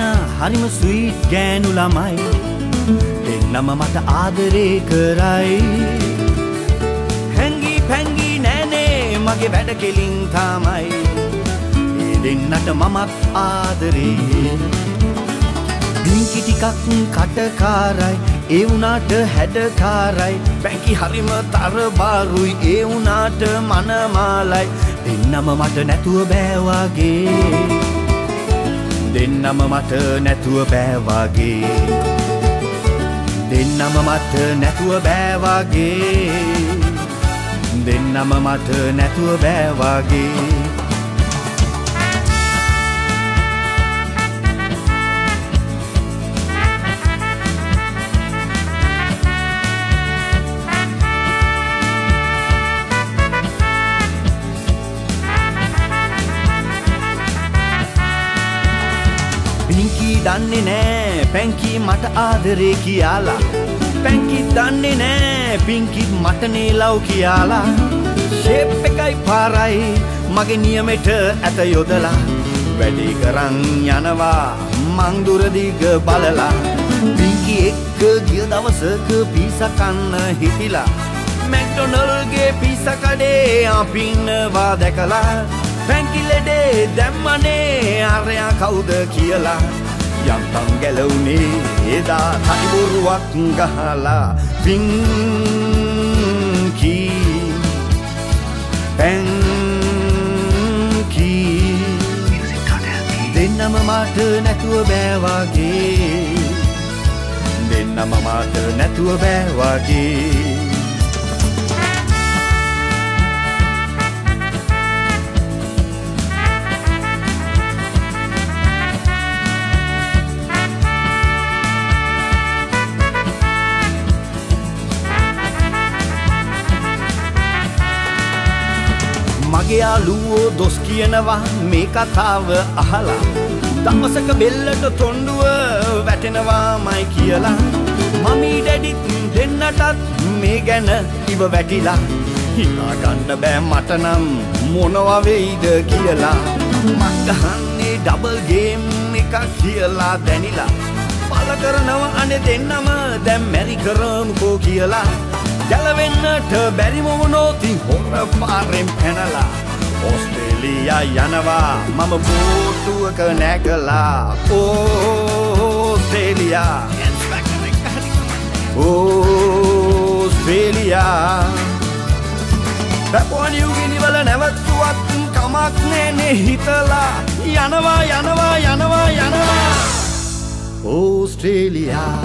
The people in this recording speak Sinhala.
හරිම ස්වීට් ගෑනු ළමයි. දෙන්නම මට ආදරේ කරයි. හැංගි පැංගි නෑනේ මගේ වැඩ කෙලින් තමයි. ඒ දෙන්නට මමත් ආදරේ. දිංකි ටිකක් කටකාරයි ඒ වුණාට හැඩකාරයි. පැංකි හරිම තරබාරුයි ඒ වුණාට මනමාලයි. දෙන්නම මට නැතුව බෑවාගේ දෙන්නම මට නැතුව බෑවාගේ දෙන්නම මට නැතුව බෑවාගේ දෙන්නම මට නැතුව බෑවාගේ පිංකි දන්නේ නෑ. පැංකි මට ආදරේ කියලා. පැංකි දන්නේ නෑ. පිංකි මටනේ ලව් කියලා. ශේප් එකයි පාරයි මගේ නියමෙට ඇත යොදලා. වැඩි කරන් යනවා මං දුරදිග බලලා. පිංකි එක්ක ගිය දවසක පිසකන්න හිතිලා මැක්ඩොනල්ගේ පිසකඩේ අපින්නවා දැකලා. පැංකිලෙඩේ දැම්මනේ අරයා කවුද කියලා. යම්තම් ගැලවුනේ එදා තනිබොරුවක් ගහලා පිංකී පැංකී දෙන්නම මට නැතුව බෑවාගේ දෙන්නම මට නැතුව බෑවාගේ මගේ යාළුවෝ දොස් කියනවා මේ කතාව අහලා. දවසක බෙල්ලට තොණ්ඩුව වැටෙනවාමයි කියලා. මමී ඩැඩිත් දෙන්නටත් මේ ගැන ඉව වැටිලා. හිතාගන්න බෑ මටනම් මොනවා වෙයිද කියලා. මං ගහන්නේ ඩබල් ගේම් එකක් කියලා දැනිලා. පල කරනව අනේ දෙන්නම දැන් මැරි කරමුකෝ කියලා. ගැලවෙන්නට බැරිම වුණෝතින් හොර පාරෙන් පැනලා ඔස්ට්‍රේලියා යනවා. මම බෝටුවක නැගලා ඕස්ට්‍රේලියා. ඕස්ට්‍රේලියා. පැපුවනියුගිනිවල නැවත්තුවත් කමක් නෑනේ හිතලා. යනවා යනවා යනවා යනවා. ඕස්ට්‍රේලියා.